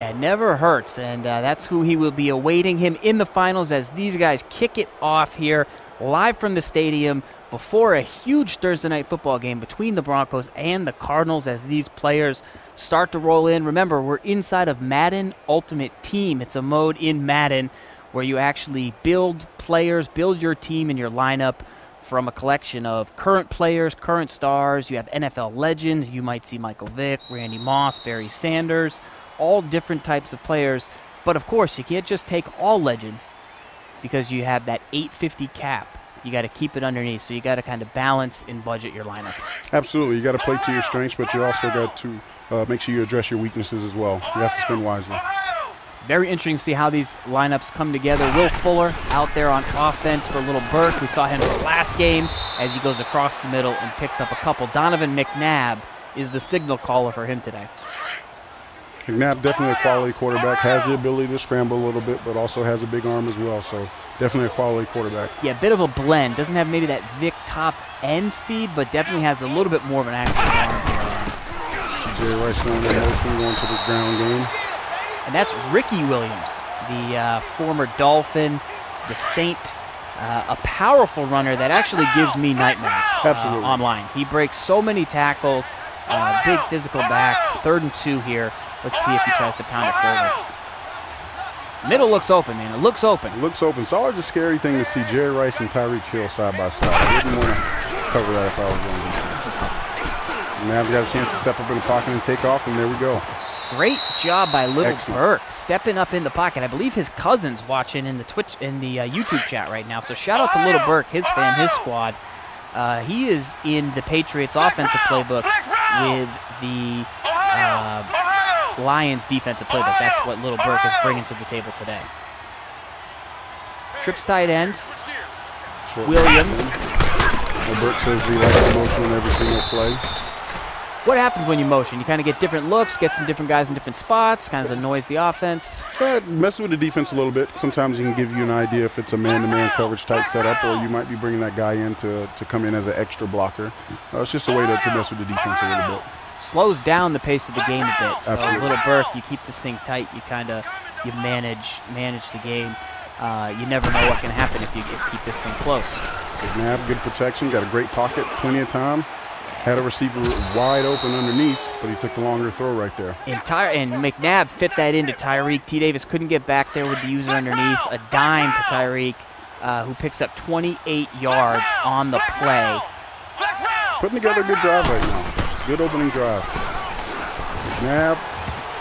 It never hurts, and uh, that's who he will be awaiting him in the finals as these guys kick it off here live from the stadium before a huge Thursday night football game between the Broncos and the Cardinals as these players start to roll in. Remember, we're inside of Madden Ultimate Team. It's a mode in Madden where you actually build players, build your team and your lineup from a collection of current players, current stars. You have NFL legends. You might see Michael Vick, Randy Moss, Barry Sanders all different types of players. But of course, you can't just take all legends because you have that 850 cap. You got to keep it underneath, so you got to kind of balance and budget your lineup. Absolutely, you got to play to your strengths, but you also got to uh, make sure you address your weaknesses as well. You have to spend wisely. Very interesting to see how these lineups come together. Will Fuller out there on offense for Little Burke. We saw him last game as he goes across the middle and picks up a couple. Donovan McNabb is the signal caller for him today. McNabb definitely a quality quarterback, has the ability to scramble a little bit, but also has a big arm as well. So definitely a quality quarterback. Yeah, a bit of a blend. Doesn't have maybe that Vick top end speed, but definitely has a little bit more of an active arm. Jerry Rice going to motion, going to the ground game. And that's Ricky Williams, the uh, former Dolphin, the Saint, uh, a powerful runner that actually gives me nightmares uh, online. He breaks so many tackles, uh, big physical back, third and two here. Let's see if he tries to pound it forward. Middle looks open, man. It looks open. It looks open. It's always a scary thing to see Jerry Rice and Tyreek Hill side by side. I wouldn't want to cover that if I was going to. Now I've got a chance to step up in the pocket and take off, and there we go. Great job by Little Excellent. Burke stepping up in the pocket. I believe his cousin's watching in the Twitch in the uh, YouTube chat right now. So shout out to Little Burke, his fam, his squad. Uh, he is in the Patriots offensive playbook with the uh, Lions defensive playbook. That's what Little Burke is bringing to the table today. Trips tight end. Short Williams. Well, Burke says he likes to motion in every single play. What happens when you motion? You kind of get different looks, get some different guys in different spots, kind of annoys the offense. But messes with the defense a little bit. Sometimes he can give you an idea if it's a man-to-man -man coverage type setup, or you might be bringing that guy in to, to come in as an extra blocker. Uh, it's just a way to, to mess with the defense a little bit slows down the pace of the game a bit. So Absolutely. little Burke, you keep this thing tight. You kind of you manage manage the game. Uh, you never know what can happen if you, keep this thing close. Good nab, good protection, got a great pocket, plenty of time. Had a receiver wide open underneath, but he took the longer throw right there. And, Ty and McNabb fit that into Tyreek. T. Davis couldn't get back there with the user underneath. A dime to Tyreek, uh, who picks up 28 yards on the play. Putting together a good drive right now. Good opening drive. Snap.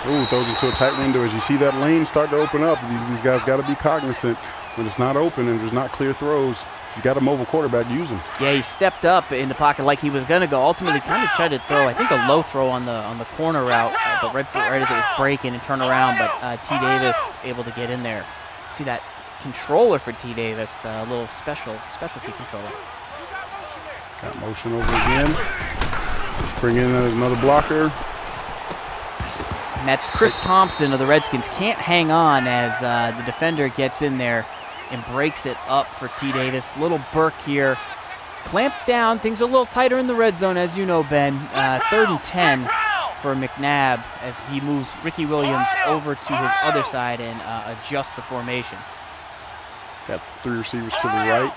Ooh, throws into a tight window. As you see that lane start to open up, these, these guys got to be cognizant when it's not open and there's not clear throws. If you got a mobile quarterback, use him. Yeah, he stepped up in the pocket like he was going to go. Ultimately, kind of tried to throw, I think, a low throw on the on the corner route, uh, but right, right as it was breaking and turn around. But uh, T. Davis able to get in there. See that controller for T. Davis, uh, a little special specialty controller. Got motion over again. Bring in another blocker. And that's Chris Thompson of the Redskins. Can't hang on as uh, the defender gets in there and breaks it up for T. Davis. Little Burke here. Clamped down. Things are a little tighter in the red zone, as you know, Ben. Uh, third and 10 for McNabb as he moves Ricky Williams over to his other side and uh, adjusts the formation. Got three receivers to the right.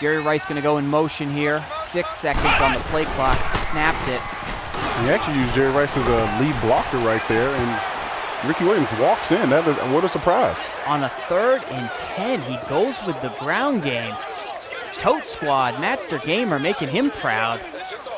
Jerry Rice going to go in motion here. Six seconds on the play clock. Snaps it. He actually used Jerry Rice as a lead blocker right there, and Ricky Williams walks in. That is, what a surprise. On a third and 10, he goes with the ground game. Tote Squad, Matster Gamer making him proud.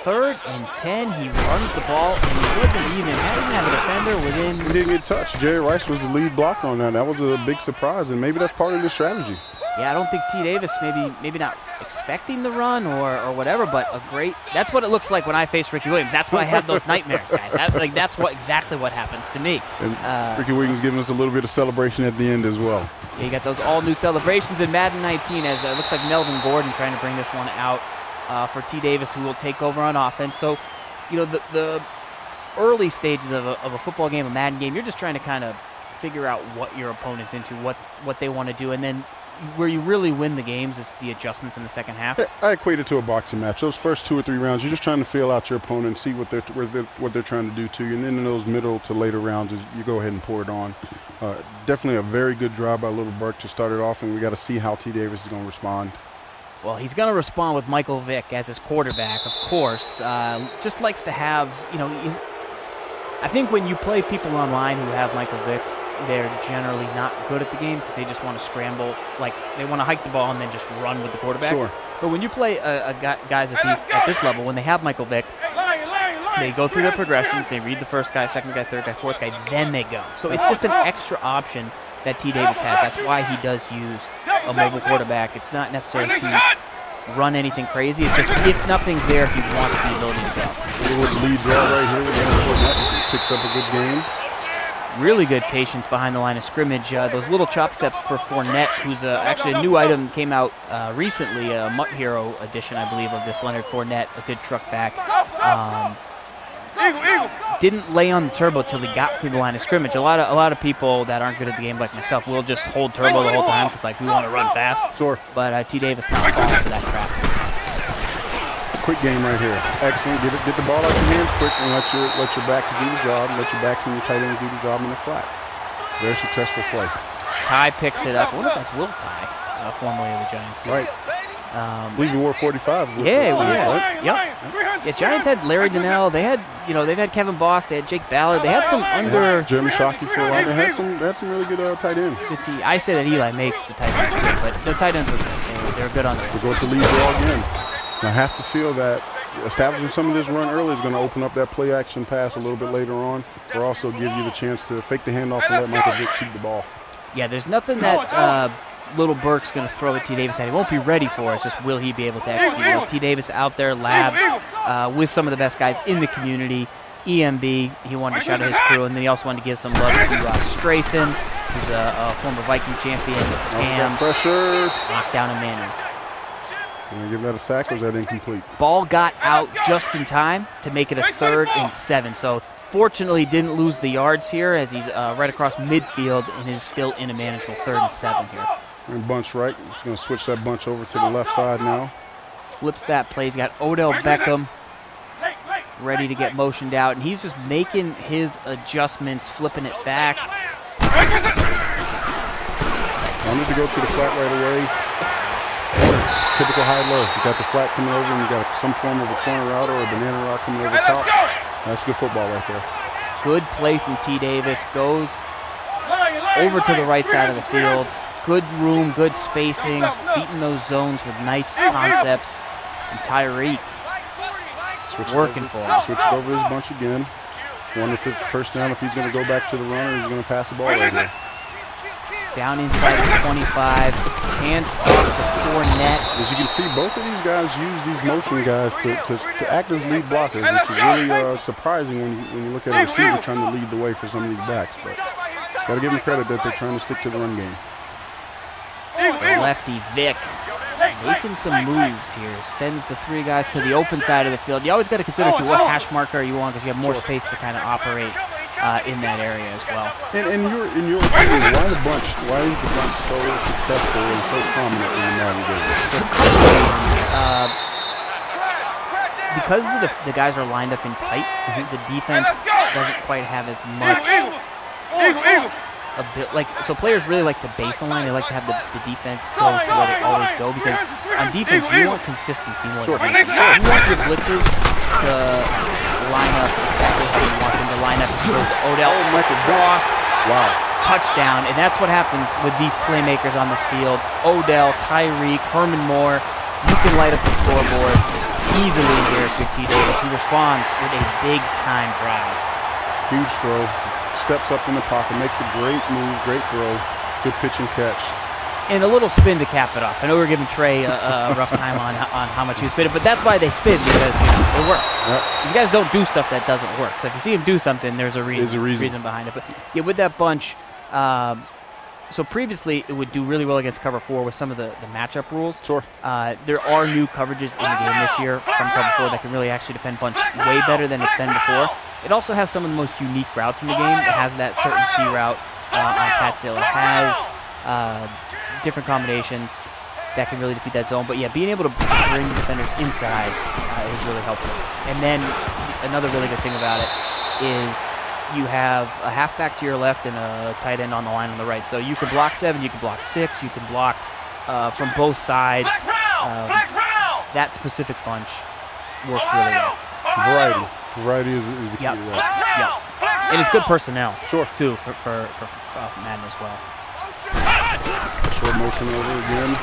Third and 10, he runs the ball, and he wasn't even, didn't have a defender within. He didn't get touched. Jerry Rice was the lead blocker on that. That was a big surprise, and maybe that's part of the strategy yeah, I don't think T. Davis maybe maybe not expecting the run or, or whatever, but a great. That's what it looks like when I face Ricky Williams. That's why I have those nightmares, guys. That, like that's what exactly what happens to me. And uh, Ricky Williams giving us a little bit of celebration at the end as well. Yeah, you got those all new celebrations in Madden 19 as it uh, looks like Melvin Gordon trying to bring this one out uh, for T. Davis, who will take over on offense. So, you know, the the early stages of a, of a football game, a Madden game, you're just trying to kind of figure out what your opponent's into, what what they want to do, and then where you really win the games is the adjustments in the second half. I equate it to a boxing match. Those first two or three rounds, you're just trying to feel out your opponent, see what they're, they're what they're trying to do to you, and then in those middle to later rounds, you go ahead and pour it on. Uh, definitely a very good drive by Little Burke to start it off, and we got to see how T. Davis is going to respond. Well, he's going to respond with Michael Vick as his quarterback, of course. Uh, just likes to have, you know, I think when you play people online who have Michael Vick, they're generally not good at the game because they just want to scramble, like they want to hike the ball and then just run with the quarterback. Sure. But when you play a, a guy, guys at these at this level, when they have Michael Vick, they go through their progressions. They read the first guy, second guy, third guy, fourth guy, then they go. So it's just an extra option that T. Davis has. That's why he does use a mobile quarterback. It's not necessarily to run anything crazy. It's just if nothing's there, he wants the ability to go. A little lead draw right here. With picks up a good game. Really good patience behind the line of scrimmage. Uh, those little chop steps for Fournette, who's uh, actually a new item, came out uh, recently, a MUT Hero edition, I believe, of this Leonard Fournette, a good truck back. Um, didn't lay on the turbo till he got through the line of scrimmage. A lot of a lot of people that aren't good at the game, like myself, will just hold turbo the whole time because like we want to run fast. Sure. But uh, T. Davis not falling for that trap. Quick game right here. Excellent. Get it, get the ball out your hands quick and let your let your backs do the job. Let your backs and your tight ends do the job in the flat. Very successful play. Tye picks it up. I wonder if that's Will Tye, uh, formerly of the Giants. Right. Um, I believe he wore 45. Yeah, yeah, right? yep. Yeah, Giants had Larry Donnell. They had, you know, they've had Kevin Boss. They had Jake Ballard. They had some under. Yeah, Jeremy Shockey for a while. They had some, they had some really good uh, tight ends. Good T. I say that Eli makes the tight ends good, but the tight ends are good. They're good on the. We go to lead draw again. I have to feel that establishing some of this run early is going to open up that play action pass a little bit later on, or also give you the chance to fake the handoff and let Michael Vick keep the ball. Yeah, there's nothing that. Uh, little Burke's going to throw at T. Davis that he won't be ready for. It's just will he be able to execute? Well, T. Davis out there, labs uh, with some of the best guys in the community. EMB, he wanted to shout out his crew, and then he also wanted to give some love to uh, Strafen, who's a, a, former Viking champion. Cam, pressure. Knockdown Emmanuel. Gonna give that a sack, or is that incomplete? Ball got out just in time to make it a third and seven. So fortunately didn't lose the yards here as he's uh, right across midfield and is still in a manageable third and seven here. And bunch right. He's going to switch that bunch over to the left side now. Flips that play. He's got Odell Beckham ready to get motioned out, and he's just making his adjustments, flipping it back. Wanted to go to the flat right away. Typical high-low. You got the flat coming over, and you got some form of a corner route or a banana route coming over top. That's good football right there. Good play from T. Davis. Goes over to the right side of the field. Good room, good spacing, beating those zones with nice concepts. And Tyreek working for him. Switched over his bunch again. Wonder if it's first down, if he's going to go back to the runner, he's going to pass the ball right here. Down inside the 25, hands off to Fournette. As you can see, both of these guys use these motion guys to, to, to act as lead blockers, which is really uh, surprising when you, when you look at a receiver trying to lead the way for some of these backs. But got to give them credit that they're trying to stick to the run game. The lefty Vick making some moves here. Sends the three guys to the open side of the field. You always got to consider too, what hash marker you want because you have more space to kind of operate uh, in that area as well. And, and your, in your opinion, why the bunch? Why is the bunch so successful and so prominent in the Madden game? Uh, because the, the guys are lined up in tight, mm -hmm. the defense doesn't quite have as much a bit like so players really like to base a line. They like to have the, the defense go to where they always go because on defense you want consistency more than anything. You want your blitzes to line up exactly how you want them to line up as opposed to Odell, oh, Michael Ross. Wow. Touchdown. And that's what happens with these playmakers on this field. Odell, Tyreek, Herman Moore. You can light up the scoreboard easily here at Big T Davis, who responds with a big time drive. Huge throw steps up in the pocket, makes a great move, great throw, good pitch and catch. And a little spin to cap it off. I know we are giving Trey a, a rough time on on how much he spin it, but that's why they spin because you know, it works. Yep. These guys don't do stuff that doesn't work. So if you see him do something, there's a reason. There's a reason. reason behind it. But yeah, with that bunch. Um, so previously it would do really well against cover four with some of the, the matchup rules. Sure. Uh, there are new coverages in the game this year from cover four that can really actually defend bunch way better than it's been before. It also has some of the most unique routes in the game. It has that certain C route uh, on Pat Sale. It has uh, different combinations that can really defeat that zone. But yeah, being able to bring the defenders inside uh, is really helpful. And then another really good thing about it is you have a halfback to your left and a tight end on the line on the right. So you can block seven, you can block six, you can block uh, from both sides. Um, that specific bunch works really well. Variety. Variety is, is the key Yep. to that. Yeah, and it's good personnel Sure. too for for, for, uh, Madden as well. Short motion over again.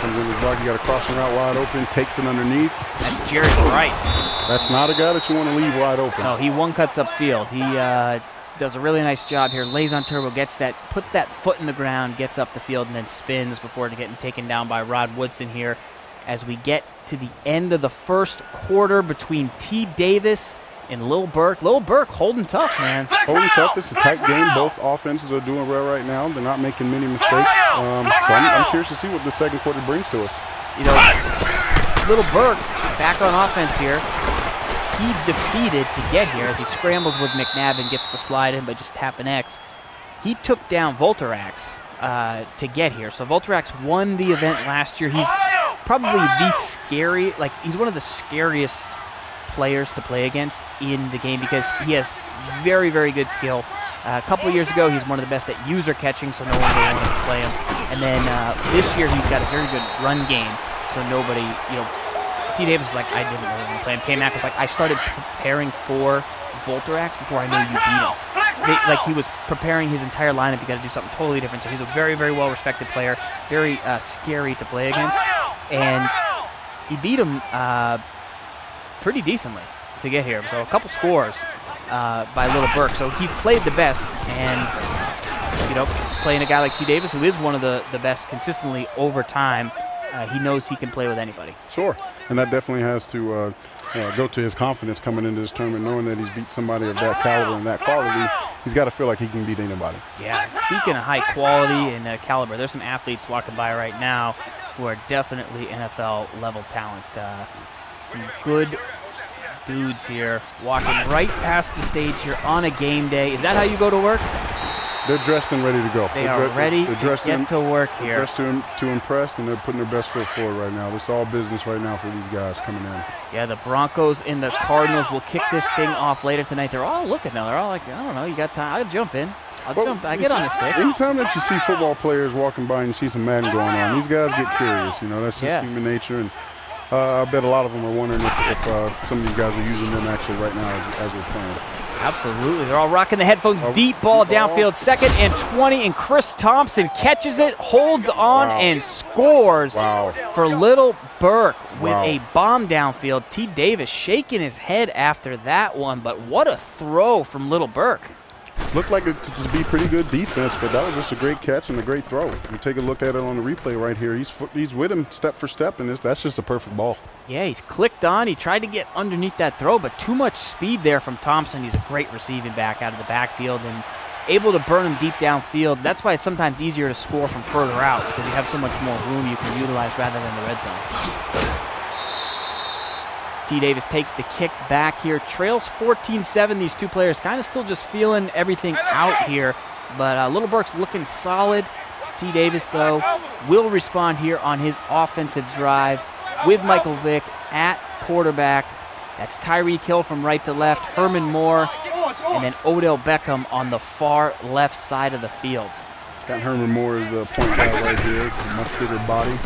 Comes in his block. You got a crossing route wide open. Takes it underneath. That's Jerry Rice. That's not a guy that you want to leave wide open. No, he one cuts upfield. He uh, does a really nice job here. Lays on turbo, gets that, puts that foot in the ground, gets up the field, and then spins before getting taken down by Rod Woodson here. As we get to the end of the first quarter between T. Davis and Lil Burke. Lil Burke holding tough, man. Holding tough. It's a tight game. Both offenses are doing well right now. They're not making many mistakes. Um, so I'm, I'm curious to see what the second quarter brings to us. You know, Lil Burke back on offense here. He defeated to get here as he scrambles with McNabb and gets to slide in by just tapping X. He took down Volterax uh, to get here. So Volterax won the event last year. He's probably the scary, like he's one of the scariest players to play against in the game because he has very, very good skill. Uh, a couple years ago, he's one of the best at user catching, so no one really wanted to play him. And then uh, this year, he's got a very good run game, so nobody, you know, T. Davis was like, I didn't really want to play him. K-Mac was like, I started preparing for Volterax before I knew you beat him. They, like he was preparing his entire lineup. You got to do something totally different. So he's a very, very well-respected player, very uh, scary to play against, and he beat him uh, pretty decently to get here. So a couple scores uh, by Little Burke. So he's played the best, and you know, playing a guy like T. Davis, who is one of the the best consistently over time, uh, he knows he can play with anybody. Sure. And that definitely has to uh, uh, go to his confidence coming into this tournament, knowing that he's beat somebody of that caliber and that quality. He's got to feel like he can beat anybody. Yeah, speaking of high quality and uh, caliber, there's some athletes walking by right now who are definitely NFL level talent. Uh, some good dudes here walking right past the stage here on a game day. Is that how you go to work? They're dressed and ready to go. They They're are ready they're to dressed get in- to work they're here. dressed to, to impress, and they're putting their best foot forward right now. It's all business right now for these guys coming in. Yeah, the Broncos and the Cardinals will kick this thing off later tonight. They're all looking now. They're all like, I don't know, you got time. I'll jump in. I'll Well, jump. I get on the stick. Anytime that you see football players walking by and you see some Madden going on, these guys get curious. You know, that's just Yeah. human nature. And uh, I bet a lot of them are wondering if, if uh, some of these guys are using them actually right now as, as we're playing. Absolutely. They're all rocking the headphones. Oh, Deep ball deep ball. downfield. Second and 20. And Chris Thompson catches it, holds on, Wow. and scores Wow. for Little Burke with Wow. a bomb downfield. T. Davis shaking his head after that one, but what a throw from Little Burke. Looked like it to just be pretty good defense, but that was just a great catch and a great throw. You take a look at it on the replay right here. He's he's with him step for step, and this that's just a perfect ball. Yeah, he's clicked on. He tried to get underneath that throw, but too much speed there from Thompson. He's a great receiving back out of the backfield and able to burn him deep downfield. That's why it's sometimes easier to score from further out because you have so much more room you can utilize rather than the red zone. T. Davis takes the kick back here. Trails 14-7. These two players kind of still just feeling everything out here. But uh, Little Burke's looking solid. T. Davis, though, will respond here on his offensive drive with Michael Vick at quarterback. That's Tyreek Hill from right to left, Herman Moore, and then Odell Beckham on the far left side of the field. Got Herman Moore as the point guard right here. Much bigger body.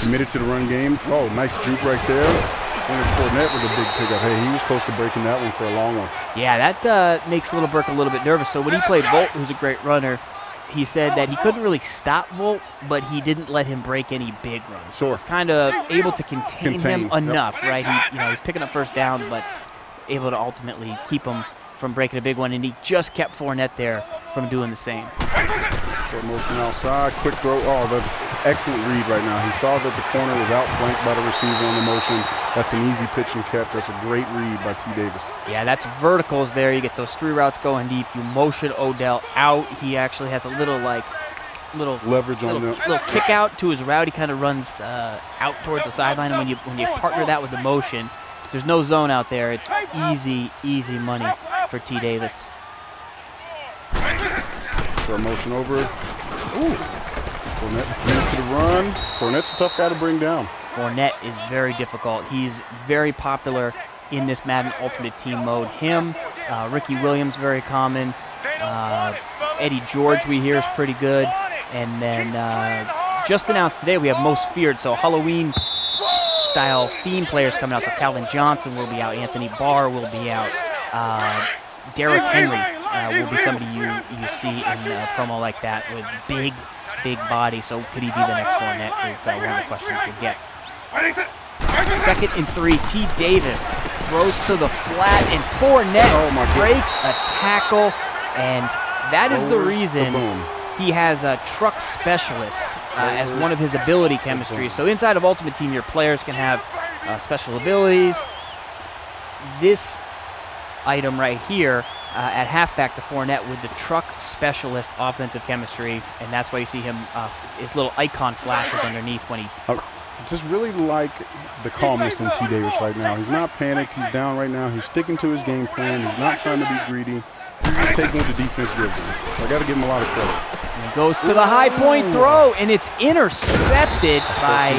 Committed to the run game. Oh, nice juke right there. Leonard Fournette with a big pickup. Hey, he was close to breaking that one for a long one. Yeah, that uh, makes Little Burke a little bit nervous. So when he played Volt, who's a great runner, he said that he couldn't really stop Volt, but he didn't let him break any big runs. So Sure. it's kind of able to contain, Contain, him yep. enough, right? He, you know, he's picking up first downs, but able to ultimately keep him from breaking a big one. And he just kept Fournette there from doing the same. Short motion outside, quick throw. Oh, that's excellent read right now. He saw that the corner was outflanked by the receiver on the motion. That's an easy pitch and catch. That's a great read by T. Davis. Yeah, that's verticals there. You get those three routes going deep. You motion Odell out. He actually has a little like little Leverage on little, them. little kick out to his route. He kind of runs uh, out towards the sideline, and when you when you partner that with the motion, there's no zone out there. It's easy, easy money for T. Davis. Short motion over. Ooh, Fournette to the run. Fournette's a tough guy to bring down. Fournette is very difficult. He's very popular in this Madden Ultimate Team mode. Him, uh, Ricky Williams, very common. Uh, Eddie George, we hear, is pretty good. And then uh, just announced today, we have Most Feared. So Halloween style theme players coming out. So Calvin Johnson will be out. Anthony Barr will be out. Uh, Derrick Henry uh, will be somebody you, you see in a promo like that with big, big body. So could he be the next Fournette is uh, one of the questions we get. Second and three, T. Davis throws to the flat, and Fournette oh breaks a tackle, and that is the reason he has a truck specialist uh, as one of his ability chemistries. So inside of Ultimate Team, your players can have uh, special abilities. This item right here uh, at halfback, the Fournette with the truck specialist offensive chemistry, and that's why you see him, uh, his little icon flashes underneath when he just really like the calmness in T. Davis right now. He's not panicked. He's down right now. He's sticking to his game plan. He's not trying to be greedy. He's taking what the defense gives him. So I got to give him a lot of credit. And he goes to the high point throw, and it's intercepted by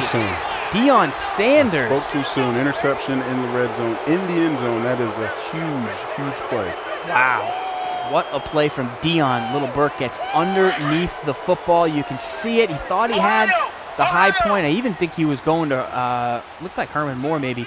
Deion Sanders. Spoke too soon. Interception in the red zone, in the end zone. That is a huge, huge play. Wow. What a play from Deion. Little Burke gets underneath the football. You can see it. He thought he had the high point. I even think he was going to, uh, looked like Herman Moore maybe.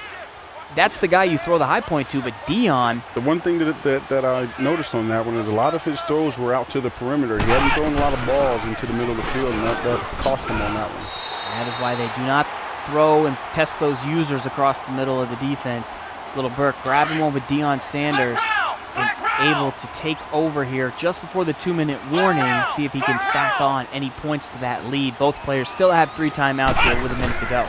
That's the guy you throw the high point to, but Deion. The one thing that, that, that I noticed on that one is a lot of his throws were out to the perimeter. He hadn't thrown a lot of balls into the middle of the field, and that, that cost him on that one. That is why they do not throw and test those users across the middle of the defense. Little Burke grabbing one with Deion Sanders and able to take over here just before the two-minute warning, see if he can stack on any points to that lead. Both players still have three timeouts here with a minute to go.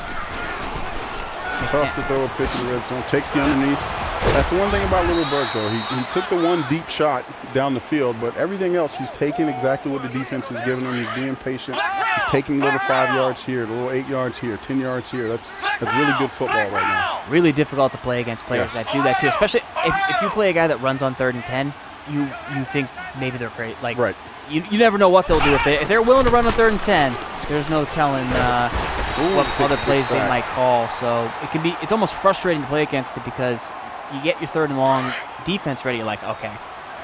Tough to throw a pitch in the red zone. Takes the underneath. That's the one thing about Little Burke, though. He, he took the one deep shot down the field, but everything else, he's taking exactly what the defense is giving him. He's being patient. He's taking little five yards here, little eight yards here, 10 yards here. That's that's really good football right now. Really difficult to play against players yes. that do that, too, especially if, if you play a guy that runs on third and 10, you you think maybe they're afraid. Like, right. you, you never know what they'll do. If, they, if they're willing to run on third and 10, there's no telling uh, Ooh, what other plays they might call. So it can be, it's almost frustrating to play against it because you get your third and long defense ready, like, okay.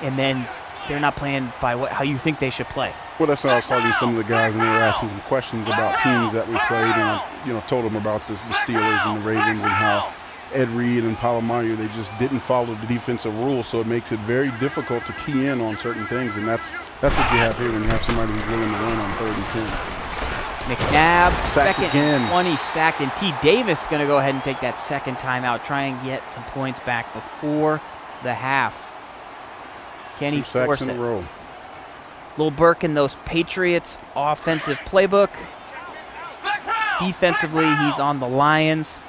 And then they're not playing by what, how you think they should play. Well, that's why I was talking to some of the guys, and they were asking some questions about teams that we played, and you know, told them about this, the Steelers and the Ravens and how Ed Reed and Polamalu, they just didn't follow the defensive rules, so it makes it very difficult to key in on certain things, and that's that's what you have here when you have somebody who's willing to run on third and ten. McNabb, second again. 20 sack, and T. Davis going to go ahead and take that second timeout, try and get some points back before the half. Can he force it? Row. Little Burke in those Patriots offensive playbook. Defensively, he's on the Lions.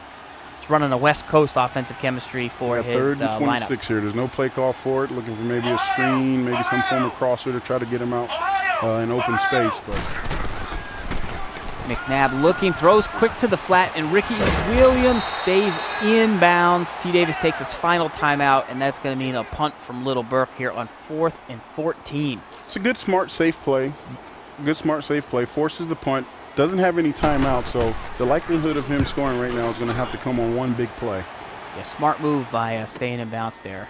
He's running a West Coast offensive chemistry for yeah, his third and uh, 26 lineup. here. There's no play call for it. Looking for maybe a screen, maybe some form of crosser to try to get him out uh, in open space, but McNabb looking, throws quick to the flat, and Ricky Williams stays inbounds. T. Davis takes his final timeout, and that's going to mean a punt from Little Burke here on fourth and 14. It's a good, smart, safe play. Good, smart, safe play. Forces the punt. Doesn't have any timeout, so the likelihood of him scoring right now is going to have to come on one big play. Yeah, smart move by uh, staying in bounce there.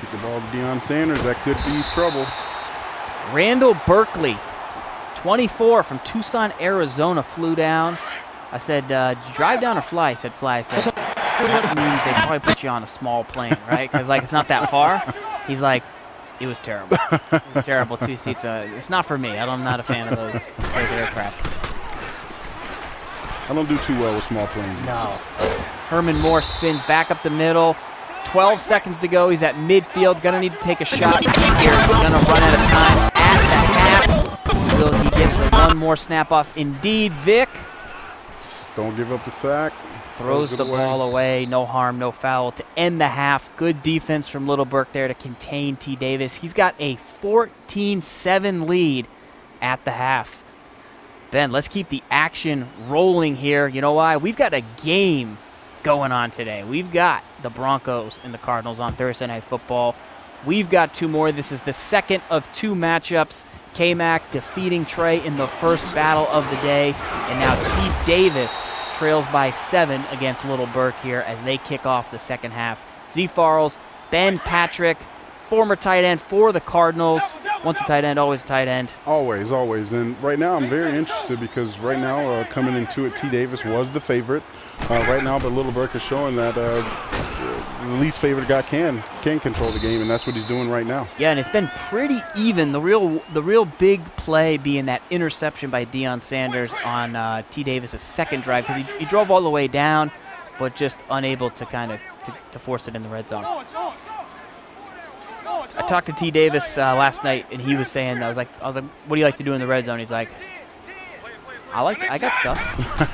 Kick the ball to Deion Sanders. That could be trouble. Randall Berkeley 24 from Tucson, Arizona flew down. I said, uh, drive down or fly? He said, fly. I said, that means they probably put you on a small plane, right? Because, like, it's not that far. He's like, it was terrible. It was terrible. Two seats. Uh, it's not for me. I'm not a fan of those, those aircrafts. I don't do too well with small planes. No. Herman Moore spins back up the middle. 12 seconds to go. He's at midfield. Gonna need to take a shot here. Gonna run out of time get one more snap off? Indeed, Vick. Don't give up the sack. Throws the away. ball away. No harm, no foul to end the half. Good defense from Little Burke there to contain T. Davis. He's got a 14-7 lead at the half. Ben, let's keep the action rolling here. You know why? We've got a game going on today. We've got the Broncos and the Cardinals on Thursday Night Football. We've got two more. This is the second of two matchups. K-Mac defeating Trey in the first battle of the day. And now T. Davis trails by seven against Little Burke here as they kick off the second half. Z Farles, Ben Patrick, former tight end for the Cardinals. Once a tight end, always a tight end. Always, always. And right now, I'm very interested because right now, uh, coming into it, T. Davis was the favorite. Uh, right now, but Little Burke is showing that uh, the least favorite guy can can control the game, and that's what he's doing right now. Yeah, and it's been pretty even. The real the real big play being that interception by Deion Sanders on uh, T. Davis' second drive because he, he drove all the way down, but just unable to kind of to, to force it in the red zone. I talked to T. Davis uh, last night, and he was saying, I was like, I was like, what do you like to do in the red zone? He's like, I like, I got stuff.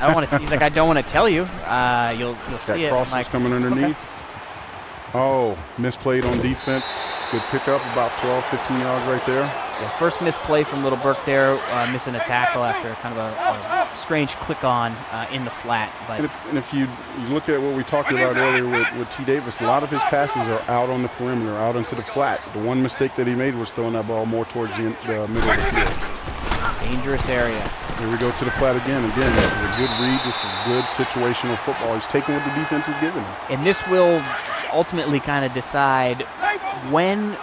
I don't want to. He's like, I don't want to tell you. Uh, you'll, you'll see it. Like, coming underneath. Oh, misplayed on defense. Good pickup, about 12, 15 yards right there. Yeah, first misplay from Little Burke there, uh, missing a tackle after kind of a, a strange click on uh, in the flat. But And if, and if you, you look at what we talked about earlier with, with T. Davis, a lot of his passes are out on the perimeter, out into the flat. The one mistake that he made was throwing that ball more towards the, the middle of the field. dangerous area. Here we go to the flat again. Again, this is a good read. This is good situational football. He's taking what the defense is giving him. And this will ultimately kind of decide when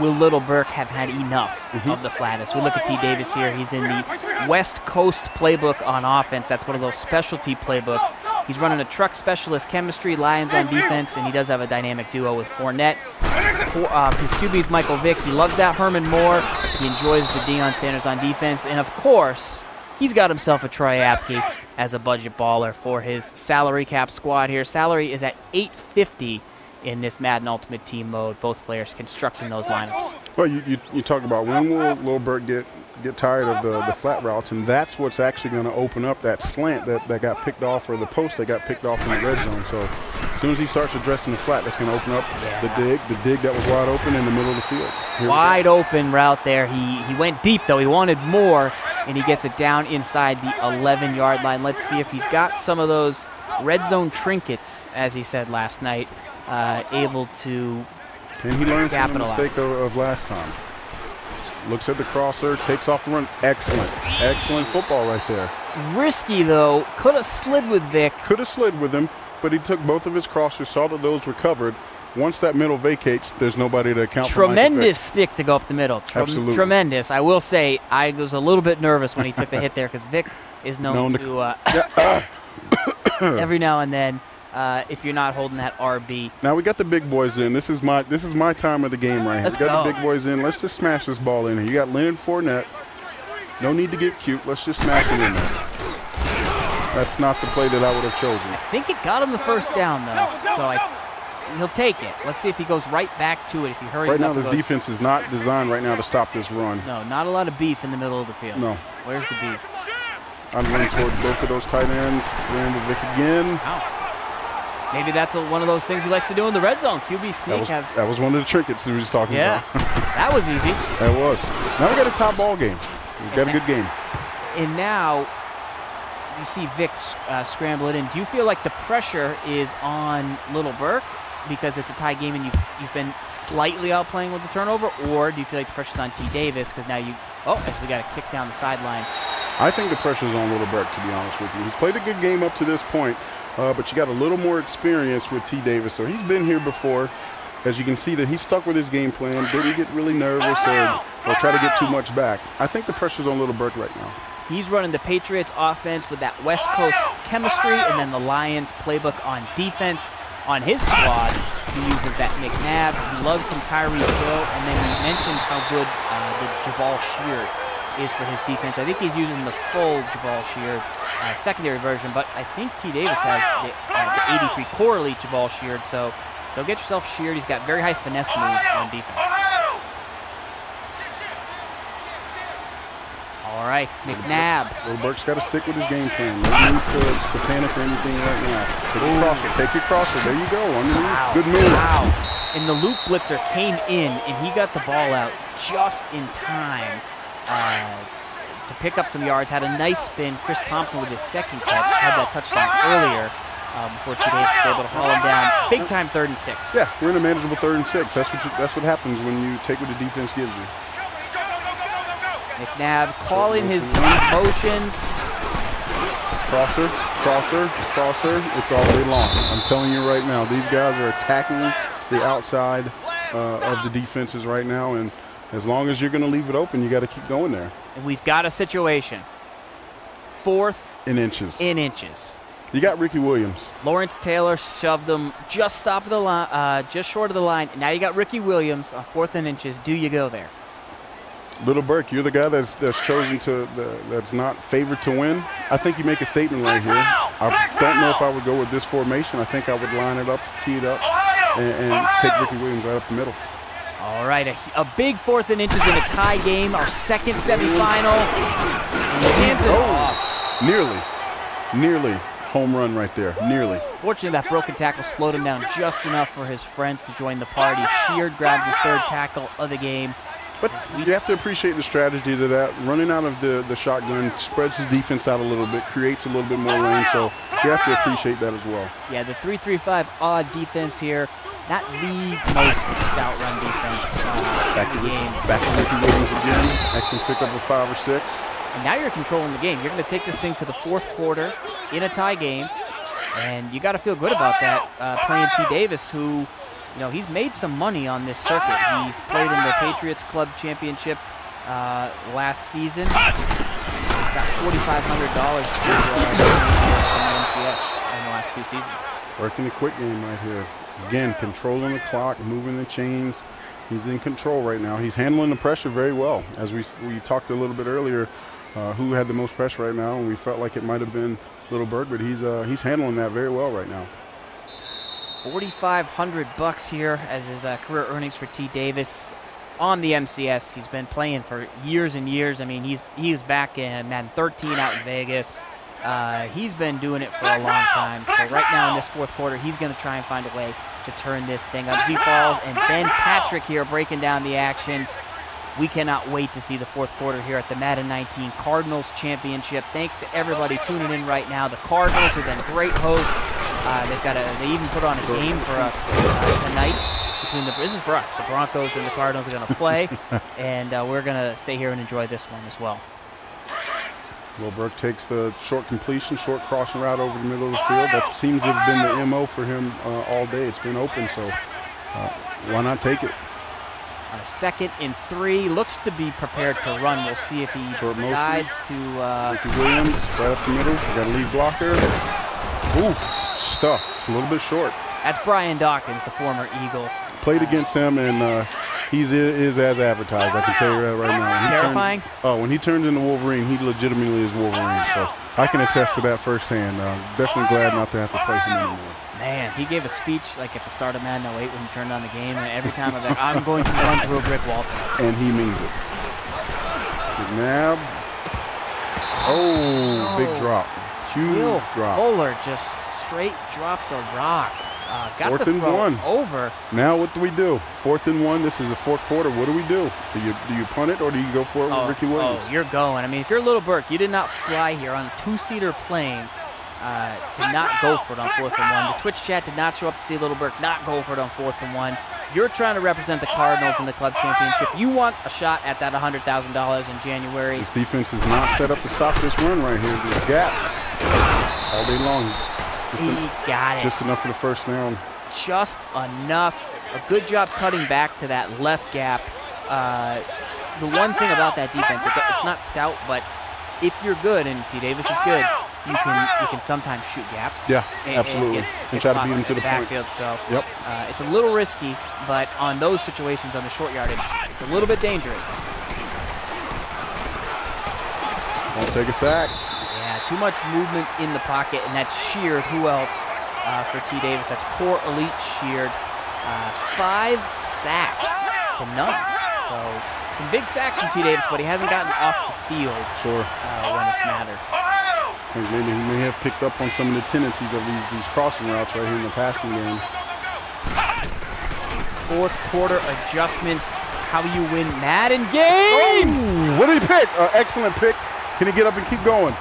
will Little Burke have had enough of the flattest. We look at T. Davis here. He's in the West Coast playbook on offense. That's one of those specialty playbooks. He's running a truck specialist chemistry, Lions on defense, and he does have a dynamic duo with Fournette. Uh, his QB is Michael Vick. He loves that Herman Moore. He enjoys the Deion Sanders on defense. And of course, he's got himself a Troy Apke as a budget baller for his salary cap squad here. Salary is at 850 in this Madden Ultimate Team mode. Both players constructing those lineups. Well, you, you, you talk about when will Lil Burke get get tired of the, the flat routes, and that's what's actually going to open up that slant that, that got picked off or the post that got picked off in the red zone. So as soon as he starts addressing the flat, that's going to open up the dig, the dig that was wide open in the middle of the field. Here. Wide open route there. He he went deep though. He wanted more, and he gets it down inside the 11 yard line. Let's see if he's got some of those red zone trinkets, as he said last night, uh, able to. Can he learn from the mistake of, of last time? Looks at the crosser, takes off the run. Excellent, excellent football right there. Risky though. Could have slid with Vick. Could have slid with him, but he took both of his crossers, saw that those were covered. Once that middle vacates, there's nobody to account for. Tremendous stick to go up the middle. Trem- Absolutely. Tremendous. I will say I was a little bit nervous when he took the hit there because Vick is known, Known to- to uh, every now and then. Uh, if you're not holding that RB, Now we got the big boys in. This is my this is my time of the game right here. Let's we got go. the big boys in. Let's just smash this ball in here. You got Leonard Fournette. No need to get cute. Let's just smash it in there. That's not the play that I would have chosen. I think it got him the first down though, so I, he'll take it. Let's see if he goes right back to it. If he hurries Right now, up this goes- defense is not designed right now to stop this run. No, not a lot of beef in the middle of the field. No. Where's the beef? I'm running towards both of those tight ends. Landed Vick again. Wow. Maybe that's a, one of those things he likes to do in the red zone. QB That sneak was, have. that was one of the trinkets we were just talking Yeah, about. that was easy. that was. Now we got a top ball game. We got a good game. And now you see Vick uh, scramble it in. Do you feel like the pressure is on Little Burke because it's a tie game and you've, you've been slightly outplaying with the turnover, or do you feel like the pressure's on T. Davis because now you oh we got a kick down the sideline? I think the pressure's on Little Burke, to be honest with you. He's played a good game up to this point, uh, but you got a little more experience with T. Davis. So he's been here before. As you can see that he stuck with his game plan, didn't get really nervous or, or try to get too much back. I think the pressure's on Little Burke right now. He's running the Patriots offense with that West Coast chemistry and then the Lions playbook on defense. On his squad, he uses that McNabb. He loves some Tyreek Hill. And then we mentioned how good uh, the Jabaal Sheard is for his defense. I think he's using the full Jabaal Sheard uh, secondary version, but I think T. Davis has the, uh, the 83 core elite Jabaal Sheard. So go get yourself Sheard. He's got very high finesse move on defense. All right, McNabb. Little Burke's got to stick with his game plan. No need to, to panic or anything right now. Take your crosser. Take your crosser. There you go. Underneath. Wow. Good move. Wow. And the loop blitzer came in and he got the ball out just in time uh, to pick up some yards. Had a nice spin. Chris Thompson with his second catch had that touchdown earlier. uh, before T. Davis was able to haul him down. Big time third and six. Yeah, we're in a manageable third and six. That's what you, that's what happens when you take what the defense gives you. McNabb calling his motions. Crosser, crosser, crosser. It's all day long. I'm telling you right now, these guys are attacking the outside uh, of the defenses right now, and as long as you're going to leave it open, you got to keep going there. And we've got a situation. Fourth in inches. In inches. You got Ricky Williams. Lawrence Taylor shoved them just stop of the line, uh, just short of the line. Now you got Ricky Williams on fourth and inches. Do you go there? Little Burke, you're the guy that's that's chosen to the, that's not favored to win. I think you make a statement right here. I don't know if I would go with this formation. I think I would line it up, tee it up, and, and take Ricky Williams right up the middle. All right, a, a, big fourth and inches in a tie game, our second semifinal. And hands it oh, off. Nearly, nearly home run right there, nearly. Fortunately, that broken tackle slowed him down just enough for his friends to join the party. Sheard grabs his third tackle of the game. But you have to appreciate the strategy to that. Running out of the, the shotgun spreads his defense out a little bit, creates a little bit more lane, so you have to appreciate that as well. Yeah, the 3-3-5 odd defense here. Not the most stout run defense uh, back in the game. Back to Ricky Williams again. Excellent pickup of five or six. And now you're controlling the game. You're going to take this thing to the fourth quarter in a tie game, and you got to feel good about that. Uh, playing T. Davis, who you know, he's made some money on this circuit. He's played in the Patriots Club Championship uh, last season. Got $4,500 uh, from the MCS in the last two seasons. Working the quick game right here. Again, controlling the clock, moving the chains. He's in control right now. He's handling the pressure very well. As we, we talked a little bit earlier, uh, who had the most pressure right now, and we felt like it might have been Little Bird, but he's, uh, he's handling that very well right now. 4,500 bucks here as his uh, career earnings for T. Davis on the MCS. He's been playing for years and years. I mean, he's he's back in Madden 13 out in Vegas. Uh, he's been doing it for a long time. So right now in this fourth quarter, he's going to try and find a way to turn this thing up. Z Falls and Ben Patrick here breaking down the action. We cannot wait to see the fourth quarter here at the Madden 19 Cardinals Championship. Thanks to everybody tuning in right now. The Cardinals have been great hosts. Uh, they've got a. They even put on a game for us uh, tonight. Between the this is for us. The Broncos and the Cardinals are going to play, and uh, we're going to stay here and enjoy this one as well. Will Burke takes the short completion, short crossing route over the middle of the field. That seems to have been the MO for him uh, all day. It's been open, so uh, why not take it? On a second and three, looks to be prepared to run. We'll see if he Short decides motion. to. Uh, Ricky Williams, right up the middle. got a lead blocker. Ooh, stuff. It's a little bit short. That's Brian Dawkins, the former Eagle. Played uh, against him, and uh, he's is as advertised. I can tell you that right now. Terrifying. Turned, oh, when he turns into Wolverine, he legitimately is Wolverine. So I can attest to that firsthand. Uh, definitely glad not to have to play him anymore. Man, he gave a speech like at the start of Madden 08 when he turned on the game, and every time I'm like, I'm going to run through a brick wall. And he means it. McNabb. Oh, oh, big drop. Huge Will drop. Fuller just straight dropped the rock. Uh, got fourth the and one. over. Now what do we do? Fourth and one. This is the fourth quarter. What do we do? Do you do you punt it or do you go for it oh, with Ricky Williams? Oh, you're going. I mean, if you're Little Burke, you did not fly here on a two-seater plane uh, to not go for it on fourth and one. The Twitch chat did not show up to see Little Burke not go for it on fourth and one. You're trying to represent the Cardinals in the club championship. You want a shot at that $100,000 in January. This defense is not set up to stop this run right here. There's gaps all day long. Just he en- got it. Just enough for the first down. Just enough. A good job cutting back to that left gap. Uh, the one thing about that defense, it's not stout, but if you're good, and T. Davis is good, you can you can sometimes shoot gaps. Yeah, and, absolutely. And, get, and try to beat him to the, the backfield. So yep. Uh, it's a little risky, but on those situations on the short yardage, it's a little bit dangerous. Won't take a sack. Yeah, too much movement in the pocket, and that's Sheard. Who else uh, for T. Davis? That's core elite Sheard. Uh, five sacks to none. So some big sacks from T. Davis, but he hasn't gotten off the field sure. uh, when it's mattered. maybe he may have picked up on some of the tendencies of these, these crossing routes right here in the passing game. Fourth quarter adjustments, how you win Madden games. Oh, what did he pick? Uh, excellent pick. Can he get up and keep going?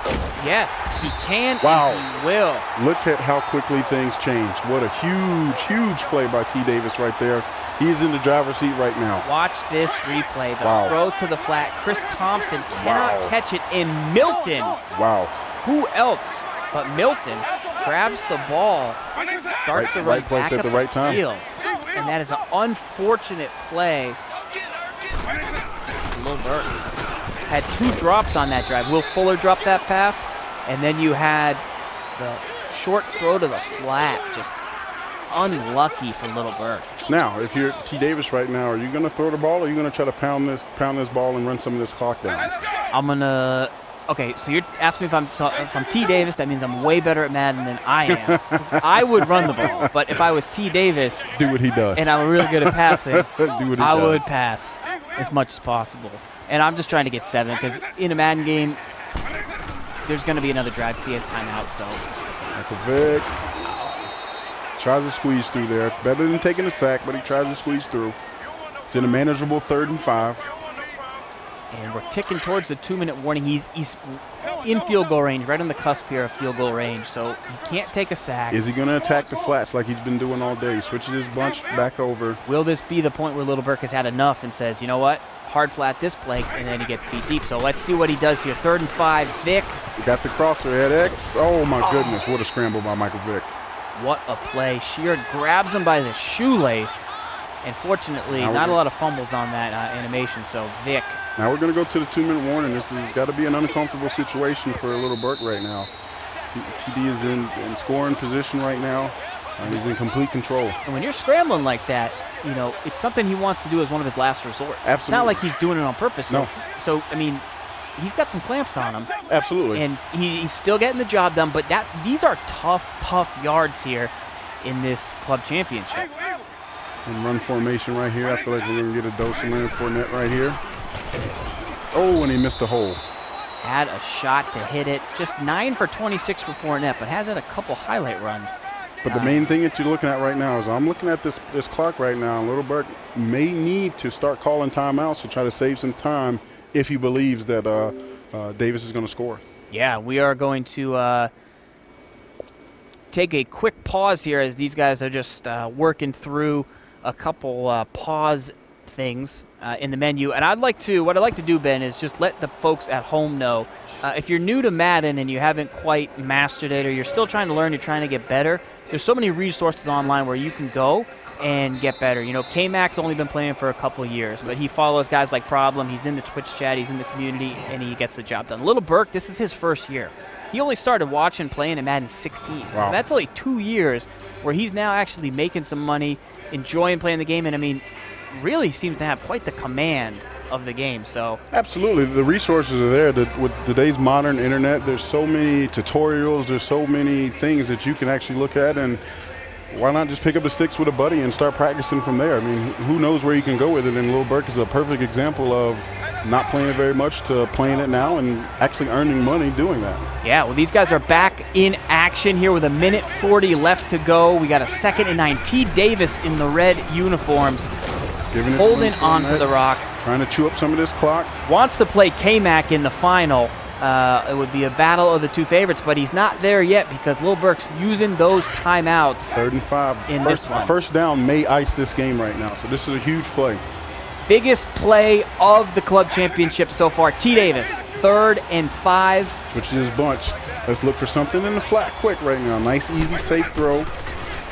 Yes, he can. Wow. He will. Look at how quickly things change. What a huge, huge play by T. Davis right there. He's in the driver's seat right now. Watch this replay. The Wow. throw to the flat. Chris Thompson cannot Wow. catch it. in Milton, Wow. who else but Milton, grabs the ball, starts Right- to run right place back at up the right time. field. And that is an unfortunate play. Lil Burke had two drops on that drive. Will Fuller dropped that pass, and then you had the short throw to the flat. Just unlucky for Little Burke. Now, if you're T. Davis right now, are you going to throw the ball or are you going to try to pound this pound this ball and run some of this clock down? I'm gonna. Okay, so you're asking me if I'm so if I'm T Davis. That means I'm way better at Madden than I am. I would run the ball, but if I was T Davis Do what he does. and I'm really good at passing, Do what he I does. would pass as much as possible. And I'm just trying to get seven because in a Madden game, there's going to be another drive has timeout. So Michael Vick tries to squeeze through there. It's better than taking a sack, but he tries to squeeze through. It's in a manageable third and five. and we're ticking towards the two-minute warning. He's he's in field goal range, right on the cusp here of field goal range. So he can't take a sack. Is he going to attack the flats like he's been doing all day? Switches his bunch back over. Will this be the point where Little Burke has had enough and says, you know what, hard flat this play, and then he gets beat deep. So let's see what he does here. Third and five, Vick. He got the crosser at X. Oh my goodness, what a scramble by Michael Vick. What a play. Sheard grabs him by the shoelace. And fortunately, not a gonna- lot of fumbles on that uh, animation. So Vick, Now we're going to go to the two-minute warning. This has got to be an uncomfortable situation for a Little Burke right now. TD is in, in scoring position right now, and he's in complete control. and when you're scrambling like that, you know, it's something he wants to do as one of his last resorts. Absolutely. It's not like he's doing it on purpose. So, No. so I mean, he's got some clamps on him. Absolutely. and he, he's still getting the job done. But that these are tough, tough yards here in this club championship. And run formation right here. I feel like we're going to get a dose of Leonard Fournette right here. Oh, and he missed a hole. Had a shot to hit it, just nine for 26 for Fournette, but has had a couple highlight runs. But the main thing that you're looking at right now is I'm looking at this this clock right now. Little Burke may need to start calling timeouts to try to save some time if he believes that uh, uh, Davis is going to score. Yeah, we are going to uh, take a quick pause here as these guys are just uh, working through a couple uh, pause things uh, in the menu. And I'd like to, what I'd like to do, Ben, is just let the folks at home know uh, if you're new to Madden and you haven't quite mastered it or you're still trying to learn, you're trying to get better, there's so many resources online where you can go and get better. You know, K-Mac's only been playing for a couple years, but he follows guys like Problem. He's in the Twitch chat, he's in the community, and he gets the job done. Little Burke, this is his first year. He only started watching playing in Madden 16. So Wow. that's only two years where he's now actually making some money, enjoying playing the game, and I mean, really seems to have quite the command of the game. So Absolutely, the resources are there. The, with today's modern internet, there's so many tutorials. There's so many things that you can actually look at, and why not just pick up the sticks with a buddy and start practicing from there? I mean, who knows where you can go with it? And Lil Burke is a perfect example of not playing it very much to playing it now and actually earning money doing that. Yeah, well, these guys are back in action here with a minute 40 left to go. We got a second and nine. T. Davis in the red uniforms, Giving holding on to the rock. trying to chew up some of this clock. Wants to play K-Mac in the final. Uh, it would be a battle of the two favorites, but he's not there yet because Lil Burke's using those timeouts. Third and five. In first, this one. first down may ice this game right now. So this is a huge play. Biggest play of the club championship so far. T. Davis, third and five. Switches his bunch. Let's look for something in the flat quick right now. Nice, easy, safe throw.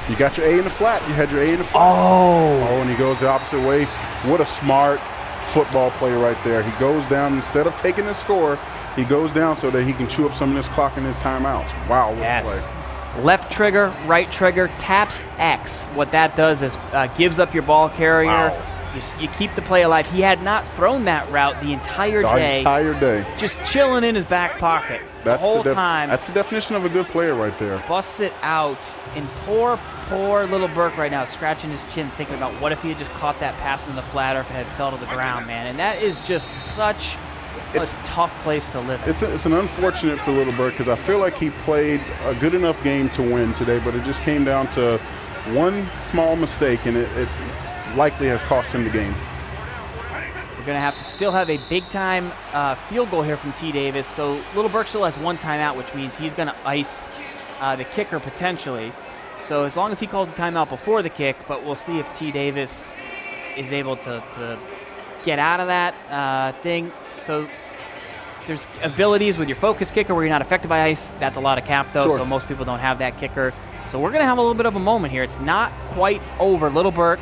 You got your A in the flat. You had your A in the flat. Oh, Oh, and he goes the opposite way. What a smart football play right there. He goes down instead of taking the score. He goes down so that he can chew up some of this clock in his timeouts. Wow, what a yes. play. Left trigger, right trigger, taps X. What that does is uh, gives up your ball carrier. Wow. You, you keep the play alive. He had not thrown that route the entire The day, entire day. just chilling in his back pocket That's the whole def- time. That's the definition of a good player right there. busts it out. And poor, poor little Burke right now, scratching his chin, thinking about what if he had just caught that pass in the flat or if it had fell to the ground, man. And that is just such It's- a tough place to live in. It's, a, it's an unfortunate for Little Burke because I feel like he played a good enough game to win today, but it just came down to one small mistake, and it, it likely has cost him the game. We're going to have to still have a big time uh, field goal here from T. Davis. So Little Burke still has one timeout, which means he's going to ice uh, the kicker potentially. So as long as he calls a timeout before the kick, but we'll see if T. Davis is able to, to get out of that uh, thing. So there's abilities with your focus kicker where you're not affected by ice. That's a lot of cap though, Sure. so most people don't have that kicker. So we're gonna have a little bit of a moment here. It's not quite over. Little Burke,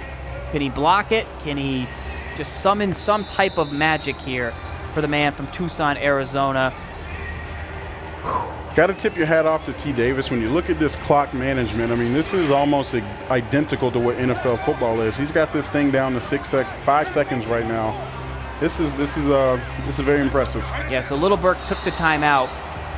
can he block it? Can he just summon some type of magic here for the man from Tucson, Arizona? Got to tip your hat off to T. Davis. When you look at this clock management, I mean, this is almost identical to what NFL football is. He's got this thing down to six sec, five seconds right now. This is this is uh this is very impressive. Yeah, so Little Burke took the timeout,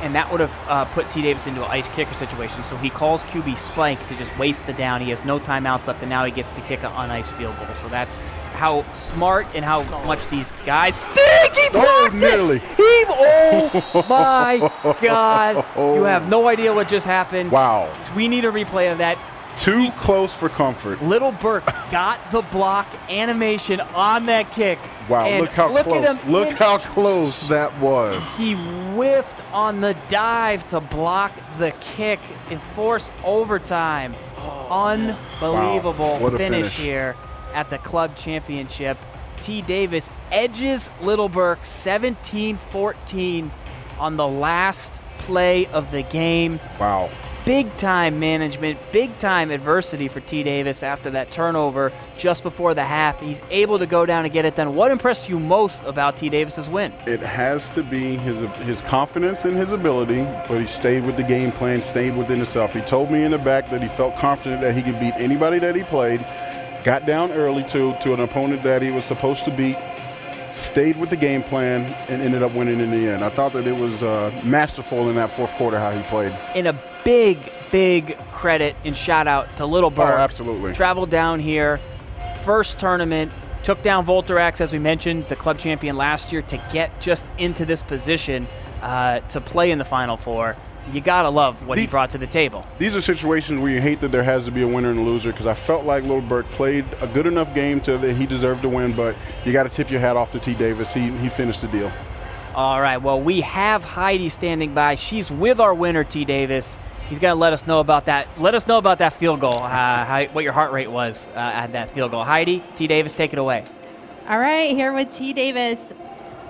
and that would have uh, put T. Davis into an ice kicker situation. So he calls QB Spike to just waste the down. He has no timeouts left, and now he gets to kick an unice field goal. So that's how smart and how oh. much these guys think he Oh, blocked nearly. it. He, oh my God! You oh. have no idea what just happened. Wow, We need a replay of that. too close for comfort. Little Burke got the block animation on that kick. Wow, And look how look close. At him look in- how close that was. He whiffed on the dive to block the kick and force overtime. Oh, Unbelievable Wow, what a finish, finish. here at the club championship. T. Davis edges Little Burke 17 14 on the last play of the game. Wow. Big time management, big time adversity for T. Davis after that turnover just before the half. He's able to go down and get it done. What impressed you most about T. Davis's win? It has to be his his confidence in his ability, but he stayed with the game plan, stayed within himself. He told me in the back that he felt confident that he could beat anybody that he played. Got down early to to an opponent that he was supposed to beat. Stayed with the game plan and ended up winning in the end. I thought that it was uh, masterful in that fourth quarter how he played. in a big, big credit and shout out to Little Burke. Oh, absolutely. Traveled down here, first tournament, took down Volterax, as we mentioned, the club champion last year, to get just into this position uh, to play in the Final Four. You gotta love what he brought to the table. These are situations where you hate that there has to be a winner and a loser because I felt like Little Burke played a good enough game to that he deserved to win, but you got to tip your hat off to T. Davis. He, he finished the deal. All right, well, we have Heidi standing by. She's with our winner, T. Davis. He's gonna let us know about that. Let us know about that field goal. Uh, how, what your heart rate was uh, at that field goal. Heidi, T. Davis, take it away. All right, here with T. Davis.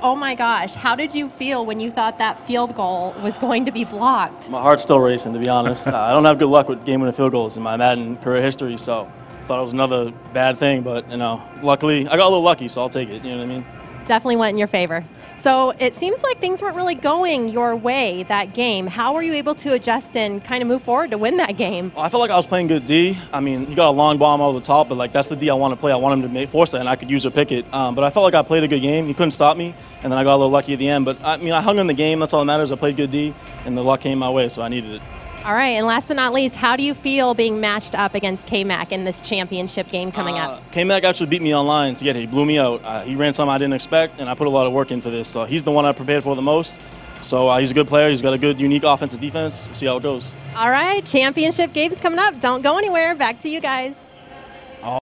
Oh my gosh, how did you feel when you thought that field goal was going to be blocked? My heart's still racing, to be honest. Uh, I don't have good luck with game-winning field goals in my Madden career history, so I thought it was another bad thing. But you know, luckily I got a little lucky, so I'll take it. You know what I mean? Definitely went in your favor. So it seems like things weren't really going your way that game. How were you able to adjust and kind of move forward to win that game? I felt like I was playing good D. I mean, he got a long bomb over the top, but like that's the D I want to play. I want him to make, force it, and I could use or pick it. Um, but I felt like I played a good game. He couldn't stop me, and then I got a little lucky at the end. But I mean, I hung in the game. That's all that matters. I played good D, and the luck came my way, so I needed it. All right, and last but not least, how do you feel being matched up against K-Mac in this championship game coming Uh, up? K-Mac actually beat me online to get it. He blew me out. Uh, he ran something I didn't expect, and I put a lot of work in for this. So he's the one I prepared for the most. So uh, he's a good player. He's got a good, unique offensive defense. We'll see how it goes. All right, championship games coming up. Don't go anywhere. Back to you guys.